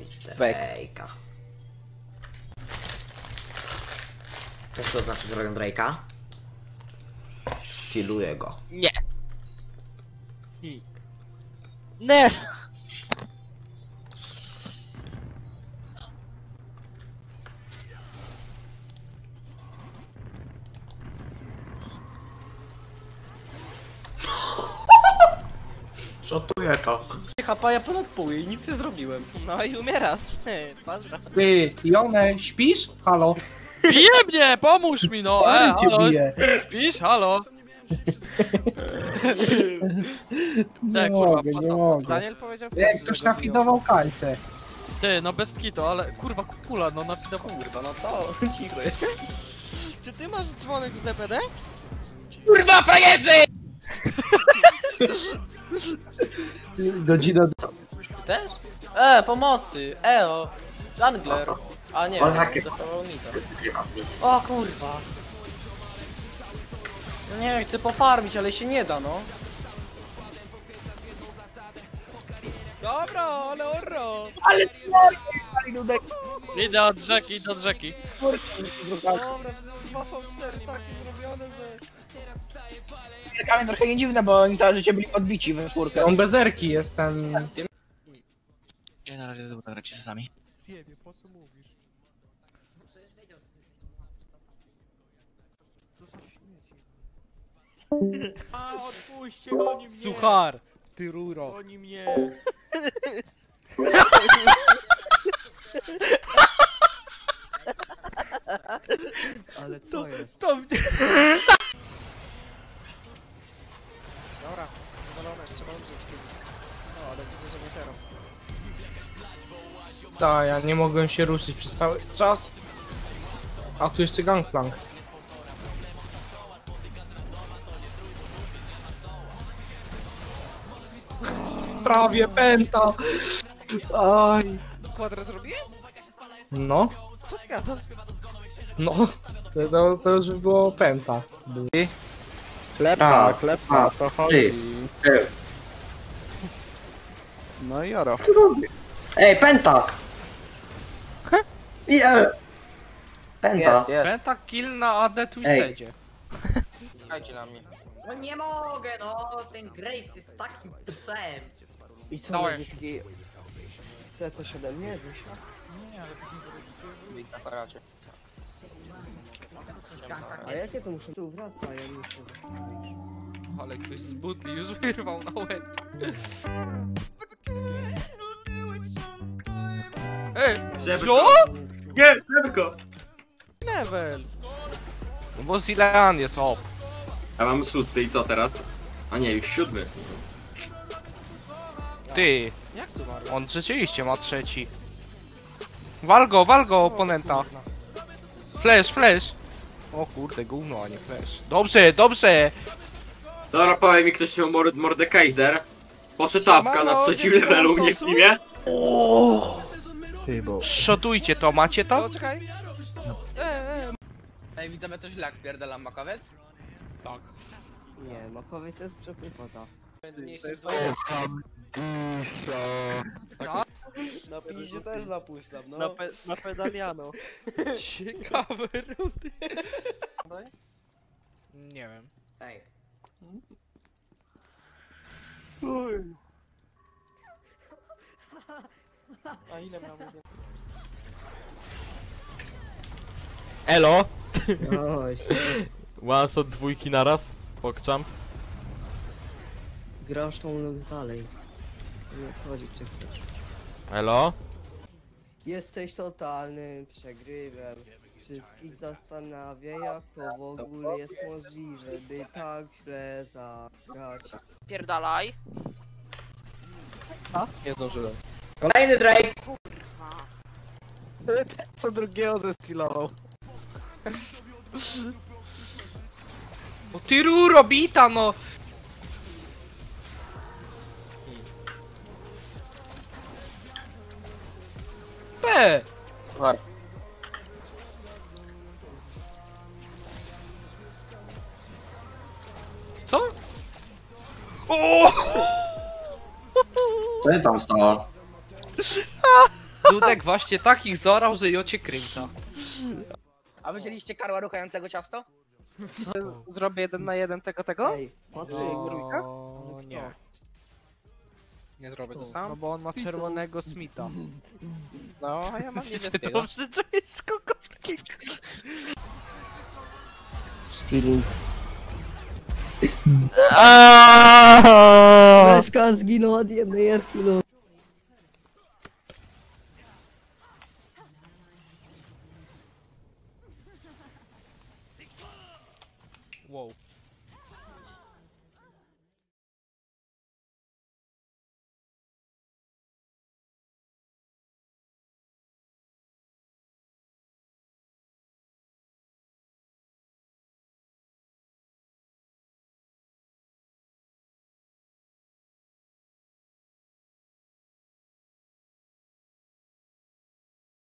robić Bek. Drake'a. Wiesz co to znaczy, że robią Drake'a? Styluję go. Nie. Nie. Szotuję to. Chapa ja ponad pół i nic nie zrobiłem. No i umierasz. Patrz. Ty, Jone, śpisz? Halo? Bije mnie, pomóż mi no! E, Stary cię halo, bije. śpisz? Halo? Nie Tak, kurwa, mogę, nie mogę. Daniel powiedział Jak pierwszy, ktoś że go biją. nafidował kalce. Ty, no bez kitu, ale kurwa kupula, no napidował. Kurwa, no co? Cicho jest. Czy ty masz dzwonek z DPD? Kurwa frajerzy! Godzina Ty też? E, pomocy! Eo! Jungler! A nie, O, takie- zachował mi to. O kurwa! Nie, chcę pofarmić, ale się nie da, no. Dobra, ale orro! Idę od rzeki, idę od rzeki. Dobra, 2v4 takie zrobione, że... Kamień trochę nie dziwne, bo oni całe życie byli podbici we czwórkę. On bezerki jest ten... Ja na razie zbudę grać się sami. A, odpuśćcie, goni mnie! Suchar! Ty ruro. Goni mnie! Ale co jest? To mnie... Dobra, wywalone, trzeba dobrze spić. No, ale widzę, że nie teraz. Ta, ja nie mogłem się ruszyć przez cały czas. A tu jeszcze gangplank. Prawie pęta. Aj. Kwadra zrobiłem? No, Co ty gadasz? no. To, to, to już było pęta. Klepka, A, klepka, a, to chodzi. Ty. No i jaro. Co robię? Ej, penta! Yeah. Penta. Jest, jest. Penta kill na AD Twistedzie. Czekajcie na mnie. No nie mogę, no, ten Graves jest takim psem. I co, Dawaj. Chce coś ode mnie, Dusia? Na paracie. A jakie to muszę... Tu wraca, ja muszę... Ale ktoś z butli już wyrwał na łeb. Ej, co? Nie, szybko! Level! No bo Zilean jest op. Ja mam szósty i co teraz? A nie, już siódmy. Ty? On rzeczywiście ma trzeci. Wal go, wal go oponenta. Flash, flash. O kurde, gówno, a nie flash. Dobrze, dobrze. Dobra, powie mi ktoś się Mord Mordekaiser. Poszetawka na trzecim levelu, nie w bo... Szotujcie to, macie to? O, czekaj! E, e. Ej, widzowie, to źle jak pierdalam makowiec? Tak. Nie, makowiec to jest przepychota. Mniejszy z Na piździe też zapuszczam, no. Na, pe na pedaliano. Ciekawe rudy. Nie wiem. Ej. A ile mamy? Elo! Oj, One shot dwójki naraz. Pokczam. Grasz tą lub dalej. Nie wchodzi, czy chcesz. Elo? Jesteś totalnym przegrywem. Wszystkich zastanawia, jak to w ogóle jest możliwe, by tak źle zagrać. Pierdalaj. Nie zdążyłem. Kolejny Drake! Co drugiego zestilował. O ty ruro, bita no! P! Co? O! Co się tam stało? Dudek właśnie takich zorał, że jocie kręca. A widzieliście karła ruchającego ciasto? Zrobię jeden na jeden tego tego? Ej, Patryk, O, nie. Nie zrobię to No sam. bo on ma czerwonego Smitha. No, a ja mam Ty niebieskiego. dobrze czujesz kogoś? Stealing. Aaaa! Leszka zginął od jednej F-kilo.